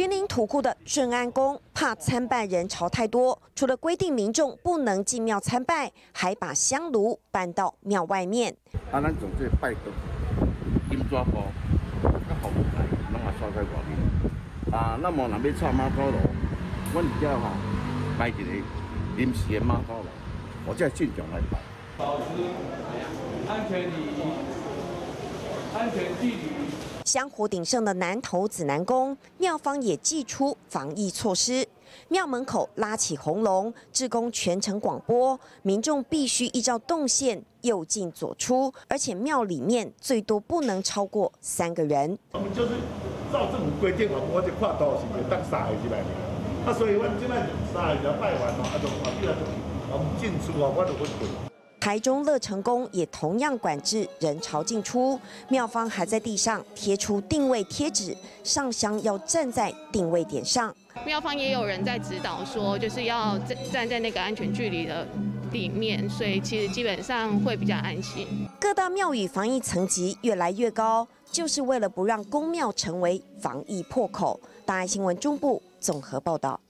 云林土库的顺安宫怕参拜人潮太多，除了规定民众不能进庙参拜，还把香炉搬到庙外面。啊，咱从这拜的金纸布，甲红台，拢也刷在外面。啊，那么若要插马头路，阮伫遮吼摆一个临时的马我才正常来拜。保持安全礼仪，安全距离。香火鼎盛的南投紫南宫庙方也祭出防疫措施，庙门口拉起红龙，志工全程广播，民众必须依照动线右进左出，而且庙里面最多不能超过三个人。我们就是照政府规定，我就跨多少时间当三个进来，啊，所以我今摆三个要拜完嘛，啊，就啊，第二就我们进出啊，我都不退。台中乐成宫也同样管制人潮进出，庙方还在地上贴出定位贴纸，上香要站在定位点上。庙方也有人在指导说，就是要站站在那个安全距离的里面，所以其实基本上会比较安心。各大庙宇防疫层级越来越高，就是为了不让宫庙成为防疫破口。大爱新闻中部综合报道。